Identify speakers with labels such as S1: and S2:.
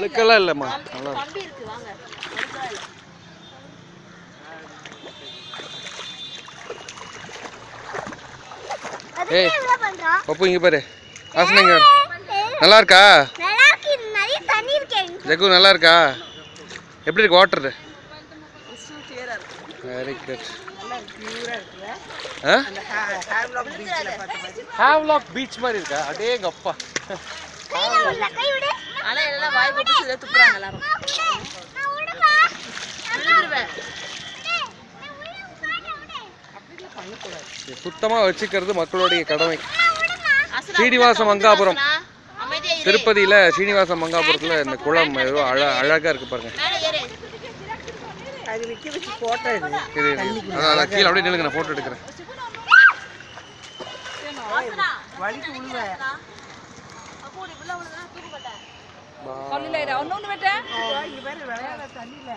S1: அழுக்கெல்லாம் இல்லைம்மா. நல்லா. ஏய் பப்பு இங்கே பாரு. வாசனைங்க நல்லா இருக்கா? ஜகு நல்லா இருக்கா? எப்படி இருக்கு water very good
S2: Havelock
S1: beach மாதிரி. இருக்கா? அடே எங்க அப்பா
S3: கையில விட கை விடு
S2: ஆனா எல்லாம் வாய் போட்டு சில துப்புறாங்க எல்லாரும்.
S1: சுத்தமாக வச்சுக்கிறது மக்களுடைய கடமை.
S2: அசலா
S1: ஸ்ரீனிவாச மங்காபுரம். திருப்பதியில் ஸ்ரீனிவாச மங்காபுரத்தில் இந்த குளம் ஏதோ அழ அழகாக இருக்கு பாருங்க.
S4: அது விற்க வச்சு போட்டோ இது.
S1: இது இது. அதான் அதான் கீழே அப்படியே நில்லுங்க நான் ஃபோட்டோ எடுக்கிறேன்.
S4: வலிக்கு இங்க பேர் விளையாட தண்ணியில்